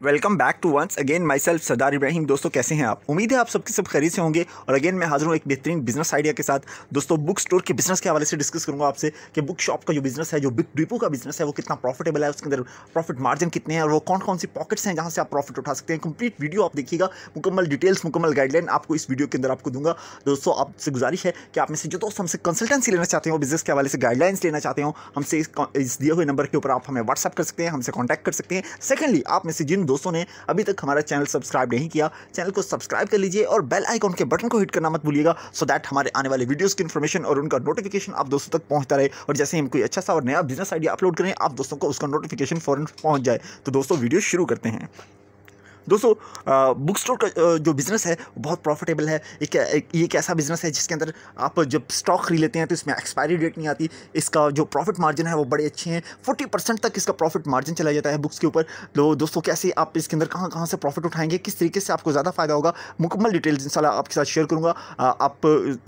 Welcome back to once again myself Sardar Ibrahim दोस्तों, कैसे हैं आप? उम्मीद है आप सबके सब खरीद से होंगे। और अगेन मैं हाजिर हूँ एक बेहतरीन बिज़नेस आइडिया के साथ। दोस्तों बुक स्टोर के बिज़नेस के हवाले से डिस्कस करूँगा आपसे कि बुक शॉप का जो बिज़नेस है, जो बुक डिपो का बिज़नेस है, वो कितना प्रॉफिटेबल है, उसके अंदर प्रॉफिट मार्जिन कितने हैं, और वो कौन कौन सी पॉकेट्स हैं जहाँ से आप प्रॉफिट उठा सकते हैं। कंप्लीट वीडियो आप देखिएगा, मुकम्मल डिटेल्स मुकम्मल गाइडलाइन आपको इस वीडियो के अंदर आपको दूँगा। दोस्तों, आपसे गुजारिश है कि आप में से जो दोस्त हमसे कंसल्टेंसी लेना चाहते हो बिज़नेस के हवाले से गाइडलाइंस लेना चाहते हो, हमसे इस दिए हुए नंबर के ऊपर आप हमें व्हाट्सअप कर सकते हैं, हमसे कॉन्टैक्ट कर सकते हैं। सेकेंडली आप में से जिन दोस्तों ने अभी तक हमारा चैनल सब्सक्राइब नहीं किया, चैनल को सब्सक्राइब कर लीजिए और बेल आइकॉन के बटन को हिट करना मत भूलिएगा सो दैट हमारे आने वाले वीडियोज़ की इन्फॉर्मेशन और उनका नोटिफिकेशन आप दोस्तों तक पहुँचता रहे और जैसे हम कोई अच्छा सा और नया बिज़नेस आइडिया अपलोड करें, आप दोस्तों को उसका नोटिफिकेशन फॉरन पहुँच जाए। तो दोस्तों वीडियो शुरू करते हैं। दोस्तों बुक स्टोर का जो बिज़नेस है बहुत प्रॉफिटेबल है। एक, ये एक ऐसा बिज़नेस है जिसके अंदर आप जब स्टॉक खरीद लेते हैं तो इसमें एक्सपायरी डेट नहीं आती। इसका जो प्रॉफिट मार्जिन है वो बड़े अच्छे हैं। फोर्टी परसेंट तक इसका प्रॉफिट मार्जिन चला जाता है बुक्स के ऊपर। तो दोस्तों कैसे आप इसके अंदर कहाँ कहाँ से प्रॉफिट उठाएँगे किस तरीके से आपको ज़्यादा फ़ायदा होगा मुकम्मल डिटेल्स इंशाल्लाह आपके साथ शेयर करूँगा। आप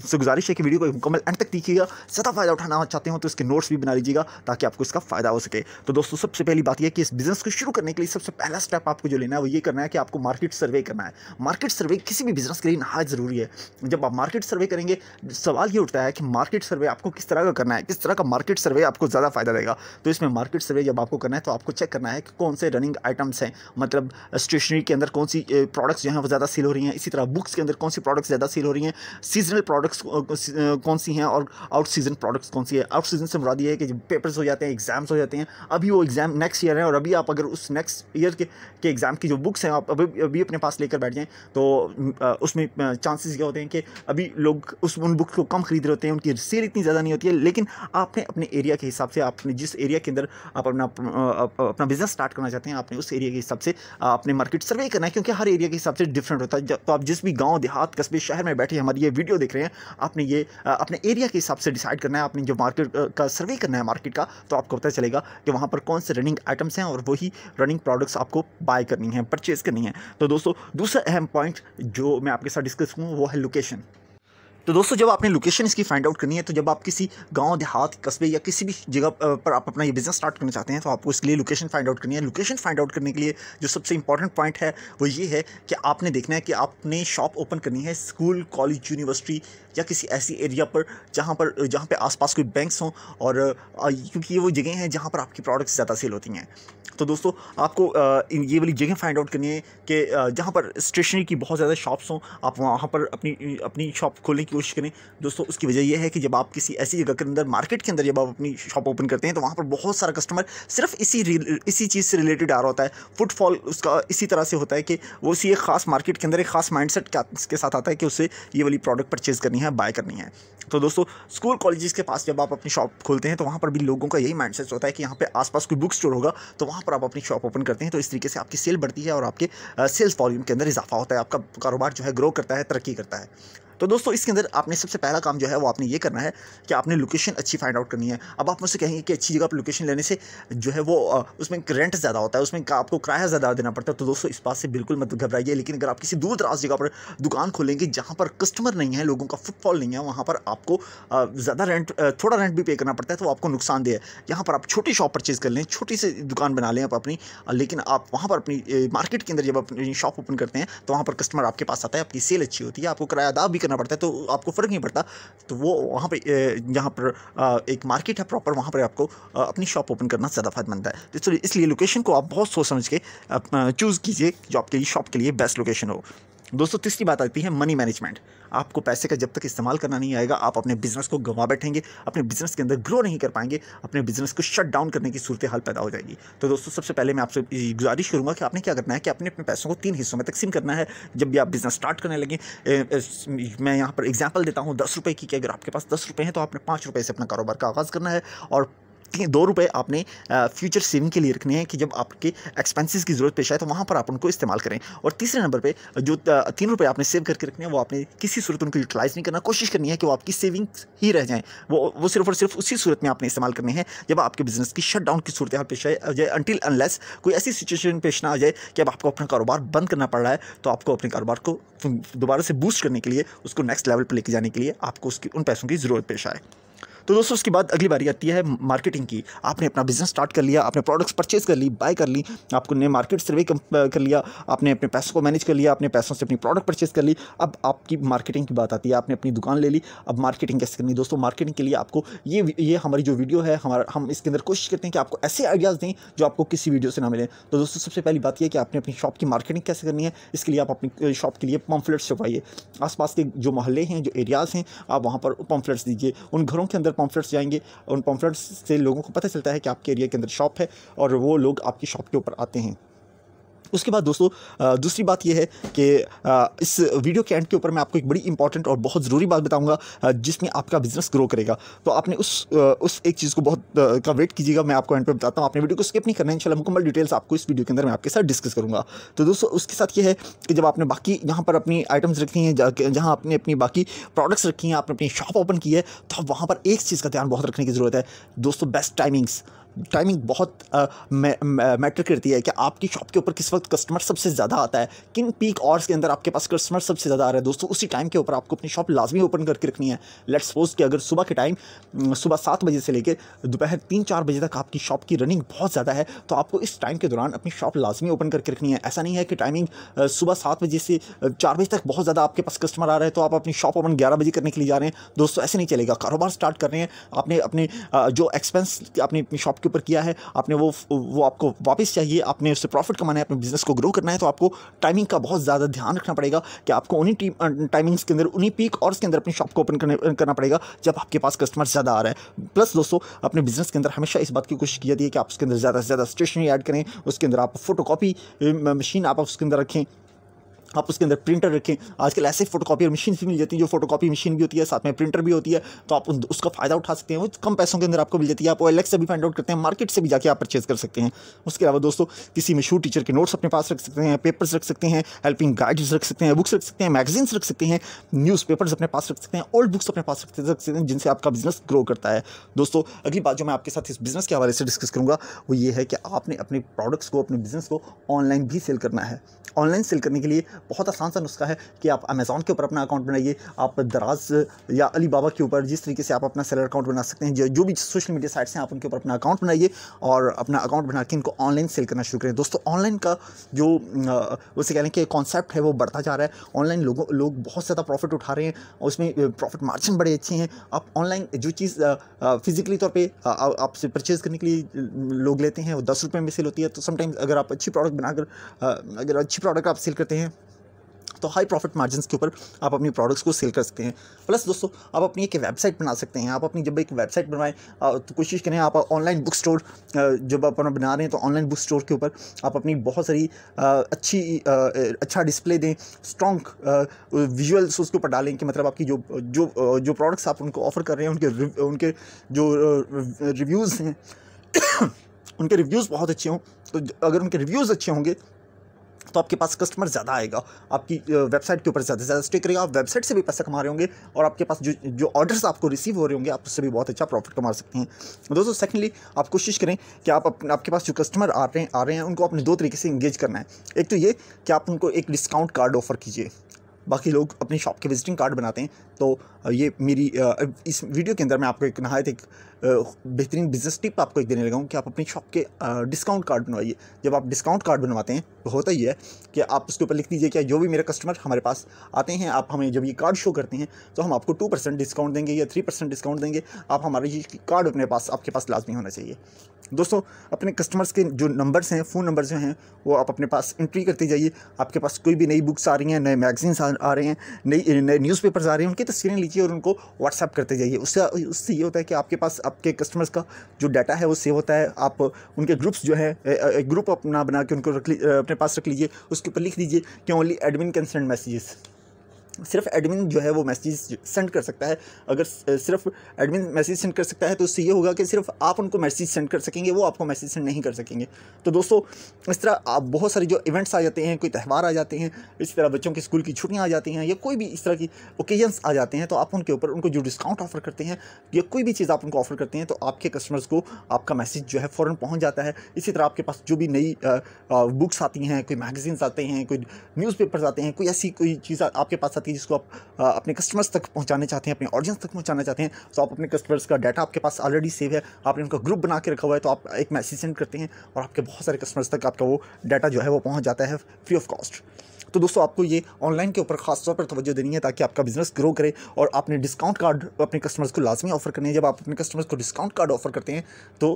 से गुजारिश है कि वीडियो को मुकम्मल एंड तक देखिएगा। ज़्यादा फ़ायदा उठाना चाहते हो तो इसके नोट्स भी बना लीजिएगा ताकि आपको इसका फ़ायदा हो सके। तो दोस्तों सबसे पहली बात यह कि इस बिज़नेस को शुरू करने के लिए सबसे पहला स्टेप आपको जो लेना है वो ये करना है कि आपको मार्केट सर्वे करना है। मार्केट सर्वे किसी भी बिज़नेस के लिए नहायत ज़रूरी है। जब आप मार्केट सर्वे करेंगे सवाल ये उठता है कि मार्केट सर्वे आपको किस तरह का करना है किस तरह का मार्केट सर्वे आपको ज़्यादा फ़ायदा देगा। तो इसमें मार्केट सर्वे जब आपको करना है तो आपको चेक करना है कि कौन से रनिंग आइटम्स हैं। मतलब स्टेशनरी के अंदर कौन सी प्रोडक्ट्स जो हैं वो ज़्यादा सेल हो रही हैं। इसी तरह बुक्स के अंदर कौन सी प्रोडक्ट्स ज़्यादा सेल हो रही हैं। सीजनल प्रोडक्ट्स कौन सी हैं और आउट सीज़न प्रोडक्ट्स कौन सी है। आउट सीज़न से मुराद ये है कि पेपर्स हो जाते हैं एग्ज़ाम्स हो जाते हैं अभी वो एग्ज़ाम नेक्स्ट ईयर है और अभी आप अगर उस नेक्स्ट ईयर के, के एग्ज़ाम की जो बुक्स हैं आप अभी अभी अपने पास लेकर बैठ जाएँ तो उसमें चांसेस क्या होते हैं कि अभी लोग उस, उन बुक्स को कम खरीद रहे होते हैं, उनकी सेल इतनी ज़्यादा नहीं होती है, लेकिन आपने अपने एरिया के हिसाब से आपने, जिस एरिया के अंदर आप अपना अपना बिज़नेस स्टार्ट करना चाहते हैं, आपने उस एरिया के हिसाब से अपने मार्केट सर्वे करना है, क्योंकि हर एरिया के हिसाब से डिफरेंट होता है। तो आप जिस भी गाँव, देहात, कस्बे, शहर में बैठे हमारी ये वीडियो देख रहे हैं, आपने ये अपने एरिया के हिसाब से डिसाइड करना है, आपने जो मार्केट का सर्वे करना है मार्केट का तो आपको पता चलेगा कि वहाँ पर कौन से रनिंग आइटम्स हैं और वही रनिंग प्रोडक्ट्स आपको बाय करनी है परचेज़ करनी है। तो दोस्तों, दूसरा अहम पॉइंट जो मैं आपके साथ डिस्कस करूँ, वो है लोकेशन तो दोस्तों, जब आपने लोकेशन इसकी फाइंड आउट करनी है तो जब आप किसी गाँव, देहात, कस्बे या किसी भी जगह पर आप अपना ये बिज़नेस स्टार्ट करना चाहते हैं तो आपको इसके लिए लोकेशन फाइंड आउट करनी है। लोकेशन फाइंड आउट करने के लिए जो सबसे इंपॉर्टेंट पॉइंट है, वो ये है कि आपने देखना है कि आपने शॉप ओपन करनी है स्कूल कॉलेज यूनिवर्सिटी या किसी ऐसी एरिया पर जहाँ पर जहाँ पर आस कोई बैंक्स हों और क्योंकि ये वो जगह हैं जहाँ पर आपकी प्रोडक्ट्स ज़्यादा सेल होती हैं। तो दोस्तों, आपको ये वाली जगह फाइंड आउट करनी है कि जहाँ पर स्टेशनरी की बहुत ज़्यादा शॉप्स हों, आप वहाँ पर अपनी अपनी शॉप खोलने की कोशिश करें। दोस्तों, उसकी वजह यह है कि जब आप किसी ऐसी जगह के अंदर मार्केट के अंदर जब आप अपनी शॉप ओपन करते हैं तो वहाँ पर बहुत सारा कस्टमर सिर्फ़ इसी इसी चीज़ से रिलेटेड आ रहा होता है। फुटफॉल उसका इसी तरह से होता है कि वो उसी एक ख़ास मार्केट के अंदर एक ख़ास माइंड के साथ आता है कि उसे ये वाली प्रोडक्ट परचेज़ करनी है बाय करनी है। तो दोस्तों स्कूल कॉलेजेस के पास जब आप अपनी शॉप खोलते हैं तो वहाँ पर भी लोगों का यही माइंडसेट होता है कि यहाँ पे आसपास कोई बुक स्टोर होगा तो वहाँ पर आप अपनी शॉप ओपन करते हैं तो इस तरीके से आपकी सेल बढ़ती है और आपके सेल्स वॉल्यूम के अंदर इजाफा होता है, आपका कारोबार जो है ग्रो करता है, तरक्की करता है। तो दोस्तों, इसके अंदर आपने सबसे पहला काम जो है, वो आपने ये करना है कि आपने लोकेशन अच्छी फाइंड आउट करनी है। अब आप मुझसे कहेंगे कि अच्छी जगह पर लोकेशन लेने से जो है वो उसमें रेंट ज़्यादा होता है, उसमें आपको किराया ज़्यादा देना पड़ता है। तो दोस्तों, इस बात से बिल्कुल मत घबराइए, लेकिन अगर आप किसी दूर दराज जगह पर दुकान खोलेंगे जहाँ पर कस्टमर नहीं है, लोगों का फुटफॉल नहीं है, वहाँ पर आपको ज़्यादा रेंट थोड़ा रेंट भी पे करना पड़ता है तो आपको नुकसानदेह है। यहाँ पर आप छोटी शॉप परचेज़ कर लें, छोटी सी दुकान बना लें आप अपनी लेकिन आप वहाँ पर अपनी मार्केट के अंदर जब अपनी शॉप ओपन करते हैं तो वहाँ पर कस्टमर आपके पास आता है, आपकी सेल अच्छी होती है, आपको किरायादार भी करना पड़ता है तो आपको फ़र्क नहीं पड़ता। तो वो वहाँ पे जहाँ पर एक मार्केट है प्रॉपर, वहाँ पर आपको अपनी शॉप ओपन करना ज़्यादा फ़ायदेमंद है। तो इसलिए लोकेशन को आप बहुत सोच समझ के चूज़ कीजिए, जो आपके शॉप के लिए बेस्ट लोकेशन हो। दोस्तों, तीसरी बात आती है मनी मैनेजमेंट आपको पैसे का जब तक इस्तेमाल करना नहीं आएगा, आप अपने बिज़नेस को गंवा बैठेंगे, अपने बिज़नेस के अंदर ग्रो नहीं कर पाएँगे, अपने बिज़नेस को शट डाउन करने की सूरत हाल पैदा हो जाएगी। तो दोस्तों, सबसे पहले मैं आपसे गुजारिश करूँगा कि आपने क्या करना है कि अपने अपने पैसों को तीन हिस्सों में तकसीम करना है। जब भी आप बिज़नेस स्टार्ट करने लगे मैं यहाँ पर एग्ज़ाम्पल देता हूँ, दस रुपये की कि अगर आपके पास दस रुपये हैं तो आपने पाँच रुपये से अपना कारोबार का आगाज़ करना है और दो रुपये आपने फ्यूचर सेविंग के लिए रखने हैं कि जब आपके एक्सपेंसेस की ज़रूरत पेश आए तो वहाँ पर आप उनको इस्तेमाल करें। और तीसरे नंबर पे जो तीन रुपये आपने सेव करके रखने हैं, वो आपने किसी सूरत उनको यूटिलाइज़ नहीं करना। कोशिश करनी है कि वो आपकी सेविंग्स ही रह जाएँ। वो वो सिर्फ़ और सिर्फ़ उसी सूरत में आपने इस्तेमाल करने हैं जब आपके बिज़नेस की शट डाउन की सूरत पेश आ जाए अनटिल अनलेस कोई ऐसी सिचुएशन पेश ना आ जाए कि अब आपको अपना कारोबार बंद करना पड़ रहा है तो आपको अपने कारोबार को दोबारा से बूस्ट करने के लिए, उसको नेक्स्ट लेवल पर लेके जाने के लिए आपको उसकी, उन पैसों की ज़रूरत पेश आए। तो दोस्तों, उसके बाद अगली बारी आती है मार्केटिंग की। आपने अपना बिज़नेस स्टार्ट कर लिया, आपने प्रोडक्ट्स परचेज कर ली बाय कर ली, आपको आपने मार्केट सर्वे कर लिया, आपने अपने पैसों को मैनेज कर लिया अपने पैसों से अपनी प्रोडक्ट परचेज कर ली, अब आपकी मार्केटिंग की बात आती है, आपने अपनी दुकान ले ली, अब मार्केटिंग कैसे करनी दोस्तों मार्केटिंग के लिए आपको ये ये हमारी जो वीडियो है, हमारा, हम इसके अंदर कोशिश करते हैं कि आपको ऐसे आइडियाज़ दें जो आपको किसी वीडियो से ना मिले। तो दोस्तों, सबसे पहली बात यह कि आपने अपनी शॉप की मार्केटिंग कैसे करनी है, इसके लिए आप अपनी शॉप के लिए पम्फलेट्स छपवाइए। आसपास के जो मोहल्ले हैं, जो एरियाज़ हैं, आप वहाँ पर पम्फलेट्स दीजिए। उन घरों के अंदर पम्फलेट्स जाएँगे उन पम्फलेट्स से लोगों को पता चलता है कि आपके एरिया के अंदर शॉप है और वो लोग आपकी शॉप के ऊपर आते हैं। उसके बाद दोस्तों दूसरी बात यह है कि इस वीडियो के एंड के ऊपर मैं आपको एक बड़ी इंपॉर्टेंट और बहुत ज़रूरी बात बताऊँगा जिसमें आपका बिज़नेस ग्रो करेगा। तो आपने उस उस एक चीज़ को बहुत का वेट कीजिएगा, मैं आपको एंड पे बताता हूँ। आपने वीडियो को स्किप नहीं करना, इंशाल्लाह मुकम्मल डिटेल्स आपको इस वीडियो के अंदर मैं आपके साथ डिस्कस करूँगा। तो दोस्तों, उसके साथ ये है कि जब आपने बाकी यहाँ पर अपनी आइटम्स रखी हैं, जहाँ आपने अपनी बाकी प्रोडक्ट्स रखी हैं, आपने अपनी शॉप ओपन की है तो वहाँ पर एक चीज़ का ध्यान बहुत रखने की ज़रूरत है। दोस्तों बेस्ट टाइमिंग्स टाइमिंग बहुत मैटर करती है कि आपकी शॉप के ऊपर किस वक्त कस्टमर सबसे ज़्यादा आता है, किन पीक आवर्स के अंदर आपके पास कस्टमर सबसे ज़्यादा आ रहा है। दोस्तों, उसी टाइम के ऊपर आपको अपनी शॉप लाजमी ओपन करके रखनी है। लेट्स सपोज़ कि अगर सुबह के टाइम सुबह सात बजे से लेकर दोपहर तीन चार बजे तक आपकी शॉप की रनिंग बहुत ज़्यादा है तो आपको इस टाइम के दौरान अपनी शॉप लाजमी ओपन करके रखनी है। ऐसा नहीं है कि टाइमिंग सुबह सात बजे से चार बजे तक बहुत ज़्यादा आपके पास कस्टमर आ रहे हैं तो आप अपनी शॉप ओपन ग्यारह बजे करने के लिए जा रहे हैं। दोस्तों, ऐसे नहीं चलेगा। कारोबार स्टार्ट कर रहे हैं। आपने अपने जो एक्सपेंस आपने अपनी शॉप के ऊपर किया है, आपने वो वो आपको वापस चाहिए, आपने उससे प्रॉफिट कमाना है, अपने बिज़नेस को ग्रो करना है तो आपको टाइमिंग का बहुत ज़्यादा ध्यान रखना पड़ेगा कि आपको उन्हीं टाइमिंग्स के अंदर, उन्हीं पीक और के अंदर अपनी शॉप को ओपन करने करना पड़ेगा जब आपके पास कस्टमर ज़्यादा आ रहा है। प्लस दोस्तों, अपने बिज़नेस के अंदर हमेशा इस बात की कोशिश की जाती है कि आप उसके अंदर ज़्यादा से ज़्यादा स्टेशनरी ऐड करें, उसके अंदर आप फ़ोटो मशीन आप उसके अंदर रखें। आप उसके अंदर प्रिंटर रखें। आजकल ऐसे फोटोकॉपी मशीन भी मिल जाती है, जो फोटोकॉपी मशीन भी होती है, साथ में प्रिंटर भी होती है तो आप उसका फ़ायदा उठा सकते हैं। वो कम पैसों के अंदर आपको मिल जाती है। आप एलेक्स से भी फाइंड आउट करते हैं मार्केट से भी जाके आप परचेज कर सकते हैं। उसके अलावा दोस्तों, किसी मशहूर टीचर के नोट्स अपने पास रख सकते हैं पेपर्स रख सकते हैं हेल्पिंग गाइड्स रख सकते हैं बुक्स रख सकते हैं मैगजीन्स रख सकते हैं न्यूज़ अपने पास रख सकते हैं ओल्ड बुक्स अपने पास रख सकते हैं, जिनसे आपका बिज़नेस ग्रो करता है। दोस्तों, अगली बात जो मैं आपके साथ इस बिज़नेस के हवाले से डिस्कस करूँगा, वो ये है कि आपने अपने प्रोडक्ट्स को, अपने बिज़नेस को ऑनलाइन भी सेल करना है। ऑनलाइन सेल करने के लिए बहुत आसान सा नुस्खा है कि आप अमेज़ॉन के ऊपर अपना अकाउंट बनाइए, आप दराज या अली बाबा के ऊपर जिस तरीके से आप अपना सेलर अकाउंट बना सकते हैं, जो जो भी सोशल मीडिया साइट्स हैं, आप उनके ऊपर अपना अकाउंट बनाइए और अपना अकाउंट बना के इनको ऑनलाइन सेल करना शुरू करें। दोस्तों ऑनलाइन का जो उसे कह लें कि कॉन्सेप्ट है, वो बढ़ता जा रहा है। ऑनलाइन लोगों, लोग बहुत ज़्यादा प्रॉफिट उठा रहे हैं उसमें प्रॉफिट मार्जिन बड़े अच्छे हैं। आप ऑनलाइन जो चीज़ फिजिकली तौर पर आपसे परचेज़ करने के लिए लोग लेते हैं, वो दस रुपये में सेल होती है। तो समटाइम्स अगर आप अच्छी प्रोडक्ट बनाकर अगर अच्छी प्रोडक्ट आप सेल करते हैं तो हाई प्रॉफिट मार्जिन के ऊपर आप अपनी प्रोडक्ट्स को सेल कर सकते हैं। प्लस दोस्तों, आप अपनी एक वेबसाइट बना सकते हैं। आप अपनी जब एक वेबसाइट बनवाएँ तो कोशिश करें आप ऑनलाइन बुक स्टोर जब आप अपना बना रहे हैं तो ऑनलाइन बुक स्टोर के ऊपर आप अपनी बहुत सारी अच्छी अच्छा डिस्प्ले दें स्ट्रॉन्ग विजुअल्स उसके ऊपर डालें कि मतलब आपकी जो जो जो प्रोडक्ट्स आप उनको ऑफ़र कर रहे हैं, उनके उनके जो रिव्यूज़ हैं, उनके रिव्यूज़ बहुत अच्छे हों। तो अगर उनके रिव्यूज़ अच्छे होंगे तो आपके पास कस्टमर ज़्यादा आएगा। आपकी वेबसाइट के ऊपर ज़्यादा से ज़्यादा स्टे करेगा। आप वेबसाइट से भी पैसा कमा रहे होंगे और आपके पास जो जो ऑर्डर्स आपको रिसीव हो रहे होंगे, आप उससे भी बहुत अच्छा प्रॉफिट कमा सकते हैं। दोस्तों सेकंडली आप कोशिश करें कि आप अपने, आपके पास जो कस्टमर आ रहे हैं आ रहे हैं, उनको अपने दो तरीके से इंगेज करना है। एक तो ये कि आप उनको एक डिस्काउंट कार्ड ऑफ़र कीजिए। बाकी लोग अपनी शॉप के विजिटिंग कार्ड बनाते हैं। तो ये मेरी इस वीडियो के अंदर मैं आपको एक नहायत एक बेहतरीन बिज़नेस टिप आपको एक देने लगा हूँ कि आप अपनी शॉप के डिस्काउंट कार्ड बनवाइए। जब आप डिस्काउंट कार्ड बनवाते हैं तो होता ही है कि आप उसके ऊपर लिख दीजिए कि जो भी मेरे कस्टमर हमारे पास आते हैं, आप हमें जब ये कार्ड शो करते हैं तो हम आपको टू परसेंट डिस्काउंट देंगे या थ्री परसेंट डिस्काउंट देंगे। आप हमारे ये कार्ड अपने पास, आपके पास लाजमी होना चाहिए। दोस्तों, अपने कस्टमर्स के जो नंबर्स हैं फ़ोन नंबर जो हैं, वो आप अपने पास एंट्री करते जाइए। आपके पास कोई भी नई बुक्स आ रही हैं, नए मैगजीन्स आ रहे हैं, नई, नए न्यूज़पेपर्स आ रहे हैं, उनकी तस्वीरें लीजिए और उनको व्हाट्सअप करते जाइए। उससे उससे ये होता है कि आपके पास, आपके कस्टमर्स का जो डाटा है वो सेव होता है। आप उनके ग्रुप्स जो है एक ग्रुप अपना बना के उनको रख अपने पास रख लीजिए। उसके ऊपर लिख दीजिए कि ओनली एडमिन कंसर्न मैसेजेस सिर्फ़ एडमिन जो है वो मैसेज सेंड कर सकता है। अगर सिर्फ़ एडमिन मैसेज सेंड कर सकता है तो उससे ये होगा कि सिर्फ़ आप उनको मैसेज सेंड कर सकेंगे, वो आपको मैसेज सेंड नहीं कर सकेंगे। तो दोस्तों, इस तरह आप बहुत सारे जो इवेंट्स आ जाते हैं, कोई त्यौहार आ जाते हैं, इसी तरह बच्चों की स्कूल की छुट्टियाँ आ जाती हैं, या कोई भी इस तरह की ओकेजन्स आ जाते हैं तो आप उनके ऊपर उनको जो डिस्काउंट ऑफ़र करते हैं, या कोई भी चीज़ आप उनको ऑफ़र करते हैं तो आपके कस्टमर्स को आपका मैसेज जो है फ़ौरन पहुँच जाता है। इसी तरह आपके पास जो भी नई बुक्स आती हैं, कोई मैगजीन्स आते हैं, कोई न्यूज़पेपर्स आते हैं, कोई ऐसी कोई चीज़ आपके पास आती कि जिसको आप अपने कस्टमर्स तक पहुँचाने चाहते हैं, अपने ऑडियंस तक पहुँचाना चाहते हैं तो आप अपने कस्टमर्स का डाटा आपके पास ऑलरेडी सेव है, आपने उनका ग्रुप बना के रखा हुआ है तो आप एक मैसेज सेंड करते हैं और आपके बहुत सारे कस्टमर्स तक आपका वो डाटा जो है वो पहुँच जाता है फ्री ऑफ़ कॉस्ट तो दोस्तों, आपको ये ऑनलाइन के ऊपर खास तौर पर तवज्जो देनी है ताकि आपका बिज़नेस ग्रो करे और आपने डिस्काउंट कार्ड अपने कस्टमर्स को लाजमी ऑफ़र करने हैं। जब आप अपने कस्टमर्स को डिस्काउंट कार्ड ऑफ़र करते हैं तो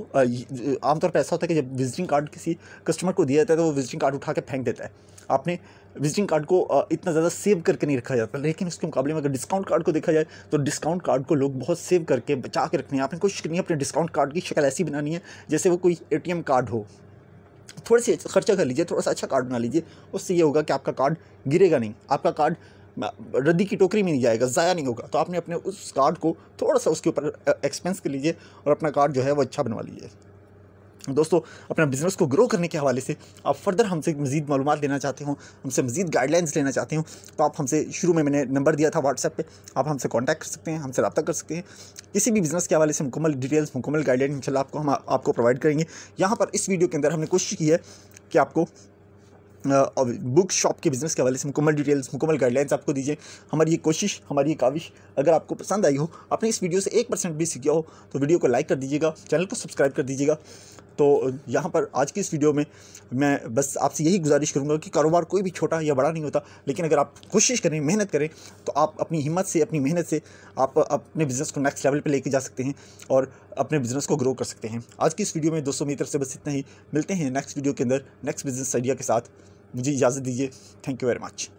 आमतौर पर ऐसा होता है कि जब विजिटिंग कार्ड किसी कस्टमर को दिया जाता है तो वो विजिटिंग कार्ड उठा के फेंक देता है। आपने विजिटिंग कार्ड को इतना ज़्यादा सेव करके नहीं रखा जाता, लेकिन उसके मुकाबले में अगर डिस्काउंट कार्ड को देखा जाए तो डिस्काउंट कार्ड को लोग बहुत सेव करके बचा के रखने हैं। आपने कोशिश करनी है अपने डिस्काउंट कार्ड की शक्ल ऐसी बनानी है, जैसे वो कोई एटीएम कार्ड हो थोड़े से खर्चा कर लीजिए, थोड़ा सा अच्छा कार्ड बना लीजिए, उससे ये होगा कि आपका कार्ड गिरेगा नहीं। आपका कार्ड रद्दी की टोकरी में नहीं जाएगा, ज़ाया नहीं होगा। तो आपने अपने उस कार्ड को थोड़ा सा उसके ऊपर एक्सपेंस कर लीजिए और अपना कार्ड जो है वो अच्छा बनवा लीजिए। दोस्तों, अपना बिज़नेस को ग्रो करने के हवाले से आप फर्दर हमसे मज़ीद मालूम लेना चाहते हो, हमसे मज़ीद गाइडलाइंस लेना चाहते हो तो आप हमसे शुरू में मैंने नंबर दिया था व्हाट्सएप पे। आप हमसे कांटेक्ट कर सकते हैं, हमसे रब्ता कर सकते हैं। किसी भी बिज़नेस के हवाले से मुकम्मल डिटेल्स मुकम्मल गाइडलाइन इंशाल्लाह आपको हम, आपको प्रोवाइड करेंगे। यहाँ पर इस वीडियो के अंदर हमने कोशिश की है कि आपको बुक शॉप के बिज़नेस के हवाले से मुकम्मल डिटेल्स मुकम्मल गाइडलाइंस आपको दीजिए। हमारी ये कोशिश, हमारी ये काविश, अगर आपको पसंद आई हो, आपने इस वीडियो से एक परसेंट भी सीखा हो तो वीडियो को लाइक कर दीजिएगा चैनल को सब्सक्राइब कर दीजिएगा। तो यहाँ पर आज की इस वीडियो में मैं बस आपसे यही गुजारिश करूँगा कि कारोबार कोई भी छोटा या बड़ा नहीं होता, लेकिन अगर आप कोशिश करें, मेहनत करें तो आप अपनी हिम्मत से, अपनी मेहनत से आप अपने बिज़नेस को नेक्स्ट लेवल पर लेके जा सकते हैं और अपने बिज़नेस को ग्रो कर सकते हैं। आज की इस वीडियो में दोस्तों मेरी तरफ़ से बस इतना ही। मिलते हैं नेक्स्ट वीडियो के अंदर नेक्स्ट बिज़नेस आइडिया के साथ। मुझे इजाज़त दीजिए। Thank you very much